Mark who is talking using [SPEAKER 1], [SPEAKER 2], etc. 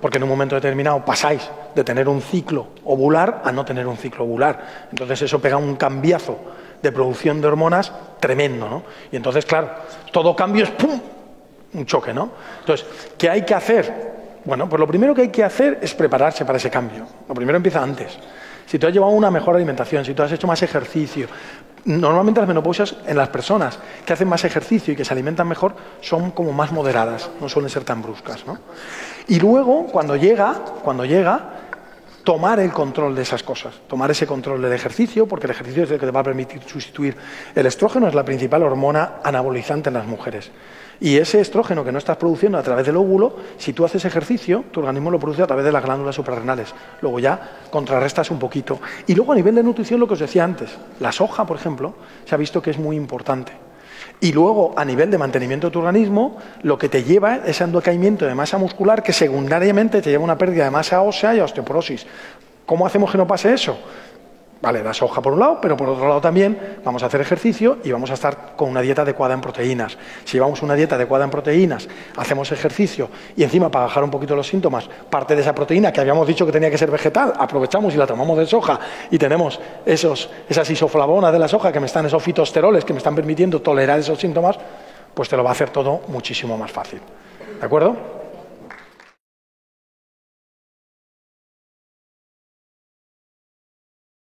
[SPEAKER 1] porque en un momento determinado pasáis de tener un ciclo ovular a no tener un ciclo ovular. Entonces eso pega un cambiazo de producción de hormonas tremendo, ¿no? Y entonces, claro, todo cambio es ¡pum! un choque, ¿no? Entonces, ¿qué hay que hacer? Bueno, pues lo primero que hay que hacer es prepararse para ese cambio. Lo primero empieza antes. Si tú has llevado una mejor alimentación, si tú has hecho más ejercicio, normalmente las menopausias en las personas que hacen más ejercicio y que se alimentan mejor son como más moderadas, no suelen ser tan bruscas, ¿no? Y luego, cuando llega, cuando llega, tomar el control de esas cosas, tomar ese control del ejercicio, porque el ejercicio es el que te va a permitir sustituir el estrógeno, es la principal hormona anabolizante en las mujeres. Y ese estrógeno que no estás produciendo a través del óvulo, si tú haces ejercicio, tu organismo lo produce a través de las glándulas suprarrenales. Luego ya contrarrestas un poquito. Y luego a nivel de nutrición, lo que os decía antes, la soja, por ejemplo, se ha visto que es muy importante. Y luego, a nivel de mantenimiento de tu organismo, lo que te lleva es endocaimiento de masa muscular que secundariamente te lleva a una pérdida de masa ósea y osteoporosis. ¿Cómo hacemos que no pase eso? Vale, la soja por un lado, pero por otro lado también vamos a hacer ejercicio y vamos a estar con una dieta adecuada en proteínas. Si llevamos una dieta adecuada en proteínas, hacemos ejercicio y encima para bajar un poquito los síntomas, parte de esa proteína que habíamos dicho que tenía que ser vegetal, aprovechamos y la tomamos de soja y tenemos esos, esas isoflavonas de la soja que me están, esos fitosteroles que me están permitiendo tolerar esos síntomas, pues te lo va a hacer todo muchísimo más fácil. ¿De acuerdo?